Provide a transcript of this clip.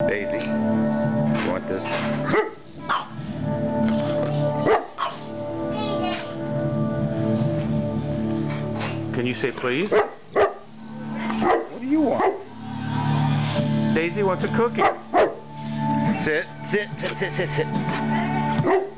Daisy, you want this? Can you say please? What do you want? Daisy wants a cookie. Sit, sit, sit, sit, sit, sit.